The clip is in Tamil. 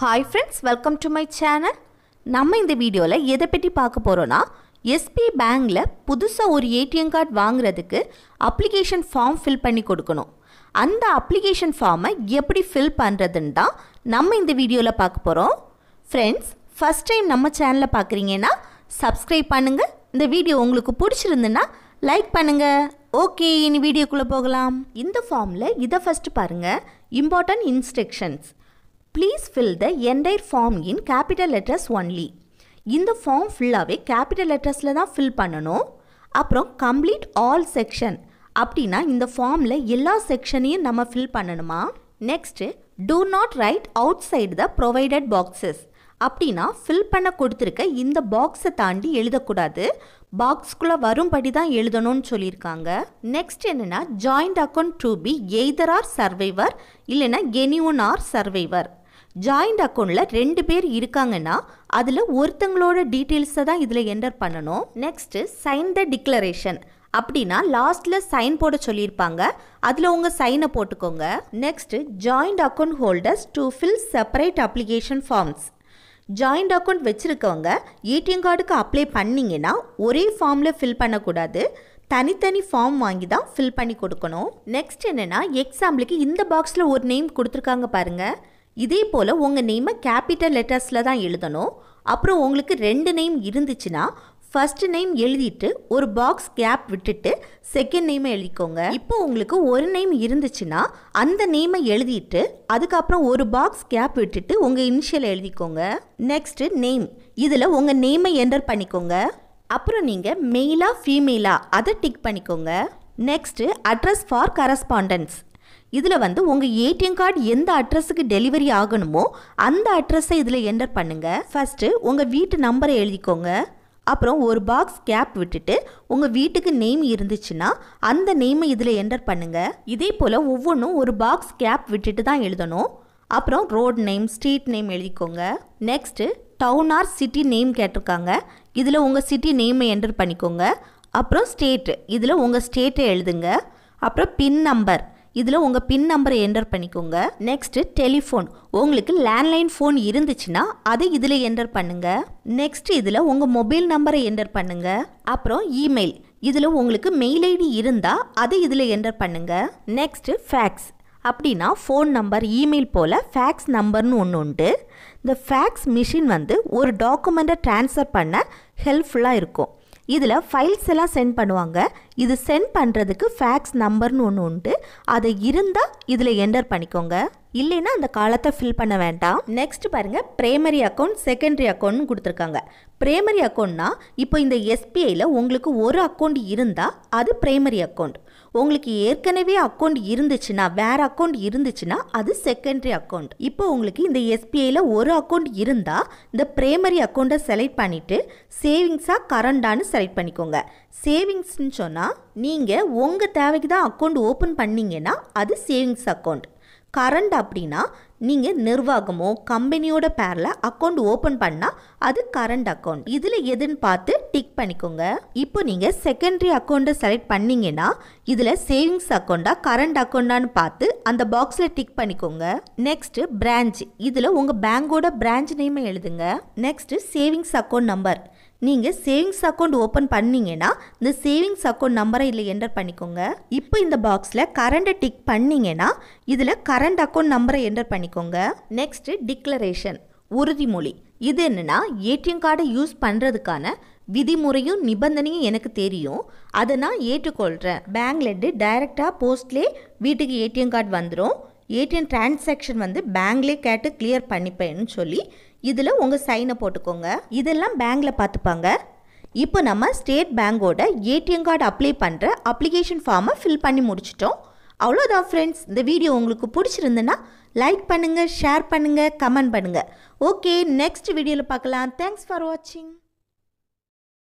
Hi friends welcome to my channel நம்ம இந்த வீடியோவில் எதை பற்றி பார்க்க போகிறோன்னா எஸ்பி பேங்கில் புதுசாக ஒரு ஏடிஎம் கார்டு வாங்குறதுக்கு அப்ளிகேஷன் ஃபார்ம் ஃபில் பண்ணி கொடுக்கணும். அந்த அப்ளிகேஷன் ஃபார்மை எப்படி ஃபில் பண்ணுறதுன்னு தான் நம்ம இந்த வீடியோவில் பார்க்க போகிறோம் ஃப்ரெண்ட்ஸ் ஃபஸ்ட் டைம் நம்ம சேனலை பார்க்குறீங்கன்னா சப்ஸ்கிரைப் பண்ணுங்கள் இந்த வீடியோ உங்களுக்கு பிடிச்சிருந்துன்னா லைக் பண்ணுங்கள் ஓகே இனி வீடியோக்குள்ளே போகலாம். இந்த ஃபார்மில் இதை ஃபஸ்ட்டு பாருங்கள் important instructions please fill the entire form in capital letters only இந்த ஃபார்ம் ஃபுல்லாகவே கேபிட்டல் லெட்டர்ஸில் தான் ஃபில் பண்ணணும். அப்புறம் கம்ப்ளீட் ஆல் செக்ஷன் அப்படின்னா இந்த ஃபார்மில் எல்லா செக்ஷனையும் நம்ம ஃபில் பண்ணணுமா? Next do not write outside the provided boxes அப்படின்னா ஃபில் பண்ண கொடுத்துருக்க இந்த பாக்ஸை தாண்டி எழுதக்கூடாது. பாக்ஸ்குள்ளே வரும்படி தான் எழுதணும்னு சொல்லியிருக்காங்க. நெக்ஸ்ட் என்னென்னா joint account to be either or survivor இல்லைன்னா any one or survivor joint அக்கௌண்ட்டில் ரெண்டு பேர் இருக்காங்கன்னா அதில் ஒருத்தங்களோட டீட்டெயில்ஸை தான் இதில் என்டர் பண்ணணும். நெக்ஸ்ட்டு சைன் த டிக்ளரேஷன் அப்படின்னா லாஸ்ட்டில் சைன் போட சொல்லியிருப்பாங்க. அதில் உங்கள் சைனை போட்டுக்கோங்க. Next joint account holders to fill separate application forms joint account வச்சுருக்கவங்க ஏடிஎம் கார்டுக்கு அப்ளை பண்ணிங்கன்னா ஒரே ஃபார்மில் ஃபில் பண்ணக்கூடாது. தனித்தனி ஃபார்ம் வாங்கி தான் ஃபில் பண்ணி கொடுக்கணும். நெக்ஸ்ட் என்னென்னா எக்ஸாம்பிளுக்கு இந்த பாக்ஸில் ஒரு நேம் கொடுத்துருக்காங்க பாருங்கள் இதே போல் உங்கள் நேமை கேபிட்டல் லெட்டர்ஸில் தான் எழுதணும். அப்புறம் உங்களுக்கு ரெண்டு நேம் இருந்துச்சுன்னா ஃபர்ஸ்ட் நேம் எழுதிட்டு ஒரு பாக்ஸ் கேப் விட்டுட்டு செகண்ட் நேமை எழுதிக்கோங்க. இப்போ உங்களுக்கு ஒரு நேம் இருந்துச்சுன்னா அந்த நேமை எழுதிட்டு அதுக்கப்புறம் ஒரு பாக்ஸ் கேப் விட்டுட்டு உங்கள் இனிஷியல் எழுதிக்கோங்க. நெக்ஸ்ட்டு நேம் இதில் உங்கள் நேமை என்டர் பண்ணிக்கோங்க. அப்புறம் நீங்கள் மெயிலா ஃபீமெயிலாக அதை டிக் பண்ணிக்கோங்க. நெக்ஸ்ட்டு அட்ரஸ் ஃபார் கரஸ்பாண்டன்ஸ் இதில் வந்து உங்கள் ஏடிஎம் கார்டு எந்த அட்ரஸுக்கு டெலிவரி ஆகணுமோ அந்த அட்ரஸை இதில் என்டர் பண்ணுங்கள் ஃபஸ்ட்டு உங்கள் வீட்டு நம்பரை எழுதிக்கோங்க. அப்புறம் ஒரு பாக்ஸ் கேப் விட்டுட்டு உங்கள் வீட்டுக்கு நேம் இருந்துச்சுன்னா அந்த நேமை இதில் என்டர் பண்ணுங்கள் இதே போல் ஒவ்வொன்றும் ஒரு பாக்ஸ் கேப் விட்டுட்டு தான் எழுதணும். அப்புறம் ரோட் நேம் ஸ்ட்ரீட் நேம் எழுதிக்கோங்க. Next town or city name கேட்டிருக்காங்க. இதில் உங்கள் சிட்டி நேமை என்டர் பண்ணிக்கோங்க. அப்புறம் ஸ்டேட்டு இதில் உங்கள் ஸ்டேட்டை எழுதுங்க. அப்புறம் பின் நம்பர் இதில் உங்கள் பின் நம்பரை என்டர் பண்ணிக்கோங்க. நெக்ஸ்ட்டு டெலிஃபோன் உங்களுக்கு லேண்ட்லைன் ஃபோன் இருந்துச்சுன்னா அதை இதில் என்டர் பண்ணுங்கள் நெக்ஸ்ட் இதில் உங்கள் மொபைல் நம்பரை என்டர் பண்ணுங்கள் அப்புறம் இமெயில் இதில் உங்களுக்கு மெயில் ஐடி இருந்தால் அதை இதில் என்டர் பண்ணுங்கள் நெக்ஸ்ட்டு ஃபேக்ஸ் அப்படின்னா ஃபோன் நம்பர் இமெயில் போல் ஃபேக்ஸ் நம்பர்னு ஒன்று உண்டு. இந்த ஃபேக்ஸ் மிஷின் வந்து ஒரு டாக்குமெண்ட்டை ட்ரான்ஸ்ஃபர் பண்ண ஹெல்ப்ஃபுல்லாக இருக்கும். இதில் ஃபைல்ஸ் எல்லாம் சென்ட் பண்ணுவாங்க. இது சென்ட் பண்ணுறதுக்கு ஃபேக்ஸ் நம்பர்னு ஒன்று உண்டு. அது இருந்தால் இதில் என்டர் பண்ணிக்கோங்க. இல்லைன்னா அந்த காலத்தை ஃபில் பண்ண வேண்டாம். நெக்ஸ்ட் பாருங்கள் பிரைமரி அக்கௌண்ட் செகண்டரி அக்கௌண்ட்னு கொடுத்துருக்காங்க. பிரைமரி அக்கௌண்ட்னா இப்போ இந்த எஸ்பிஐயில் உங்களுக்கு ஒரு அக்கௌண்ட் இருந்தால் அது பிரைமரி அக்கௌண்ட் உங்களுக்கு ஏற்கனவே அக்கௌண்ட் இருந்துச்சுன்னா வேற அக்கௌண்ட் இருந்துச்சுன்னா அது செகண்டரி அக்கௌண்ட் இப்போ உங்களுக்கு இந்த எஸ்பிஐயில் ஒரு அக்கௌண்ட் இருந்தால் இந்த பிரைமரி அக்கௌண்ட்டை செலக்ட் பண்ணிவிட்டு சேவிங்ஸாக கரண்டான்னு செலக்ட் பண்ணிக்கோங்க. சேவிங்ஸ்னு சொன்னால் நீங்கள் உங்கள் தேவைக்கு தான் அக்கௌண்ட் ஓப்பன் பண்ணிங்கன்னா அது சேவிங்ஸ் அக்கௌண்ட் கரண்ட் அப்படின்னா நீங்கள் நிர்வாகமோ கம்பெனியோட பேரில் அக்கௌண்ட் ஓப்பன் பண்ணால் அது கரண்ட் அக்கௌண்ட் இதில் எதுன்னு பார்த்து டிக் பண்ணிக்கோங்க. இப்போ நீங்கள் செகண்டரி அக்கௌண்ட்டை செலக்ட் பண்ணிங்கன்னா இதில் சேவிங்ஸ் அக்கௌண்ட்டா கரண்ட் அக்கௌண்ட்டான்னு பார்த்து அந்த பாக்ஸில் டிக் பண்ணிக்கோங்க. நெக்ஸ்ட்டு பிரான்ச் இதில் உங்கள் பேங்கோட பிரான்ச் நேமை எழுதுங்க. நெக்ஸ்ட்டு சேவிங்ஸ் அக்கௌண்ட் நம்பர் நீங்கள் சேவிங்ஸ் அக்கௌண்ட் ஓப்பன் பண்ணீங்கன்னா இந்த சேவிங்ஸ் அக்கௌண்ட் நம்பரை இதில் என்டர் பண்ணிக்கோங்க. இப்போ இந்த பாக்ஸில் கரண்ட்டை டிக் பண்ணிங்கன்னா இதில் கரண்ட் அக்கௌண்ட் நம்பரை என்டர் பண்ணிக்கோங்க. நெக்ஸ்ட்டு டிக்ளரேஷன் உறுதிமொழி. இது என்னென்னா ஏடிஎம் கார்டை யூஸ் பண்ணுறதுக்கான விதிமுறையும் நிபந்தனையும் எனக்கு தெரியும். அதை நான் ஏற்றுக்கொள்கிறேன் பேங்க்லேருந்து டைரெக்டாக போஸ்ட்லேயே வீட்டுக்கு ஏடிஎம் கார்டு வந்துடும் ஏடிஎம் டிரான்சாக்ஷன் வந்து பேங்க்லேயே கேட்டு கிளியர் பண்ணிப்பேன்னு சொல்லி இதில் உங்கள் சைனை போட்டுக்கோங்க. இதெல்லாம் பேங்க்கில் பார்த்துப்பாங்க. இப்போ நம்ம ஸ்டேட் பேங்கோட ஏடிஎம் கார்டு அப்ளை பண்ணுற அப்ளிகேஷன் ஃபார்மை ஃபில் பண்ணி முடிச்சிட்டோம். அவ்வளோதான் ஃப்ரெண்ட்ஸ் இந்த வீடியோ உங்களுக்கு பிடிச்சிருந்துன்னா லைக் பண்ணுங்கள் ஷேர் பண்ணுங்கள் கமெண்ட் பண்ணுங்கள் ஓகே நெக்ஸ்ட் வீடியோவில் பார்க்கலாம். தேங்க்ஸ் ஃபார் வாட்சிங்